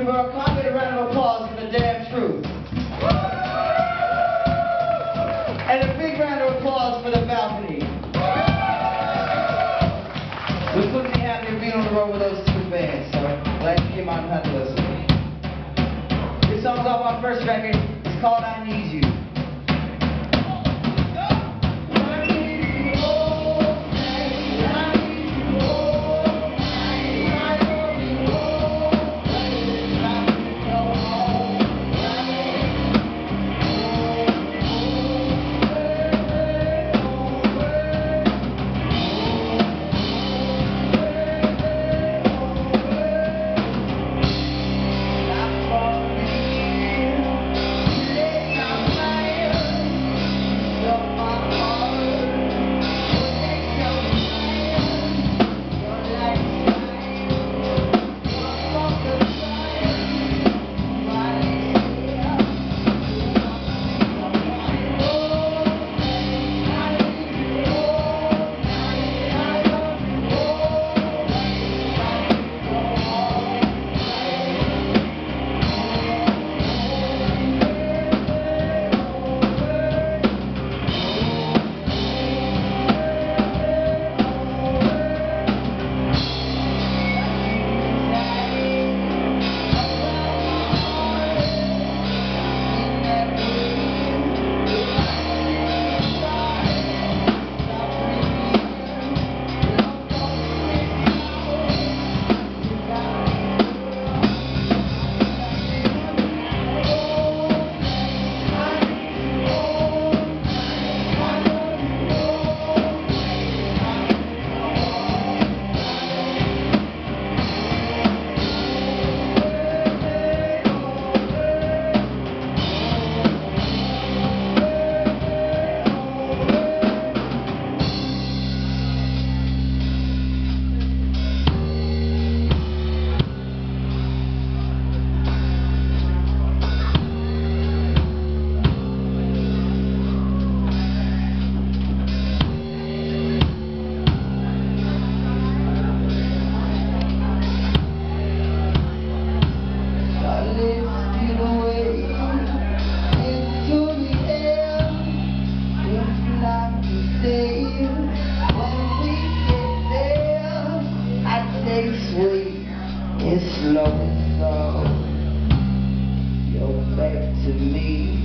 give her a, a round of applause for the damn truth? And a big round of applause for the balcony. We couldn't be happier being on the road with those two bands, so glad you came out and had to listen. This song's off our first record. It's called I Need You. Slow slow, you're back to me.